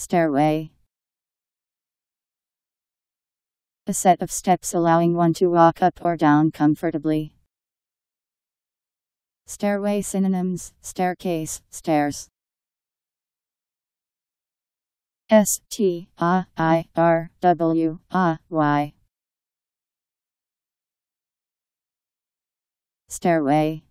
Stairway. A set of steps allowing one to walk up or down comfortably. Stairway synonyms staircase, stairs. S T A I R W A Y. Stairway.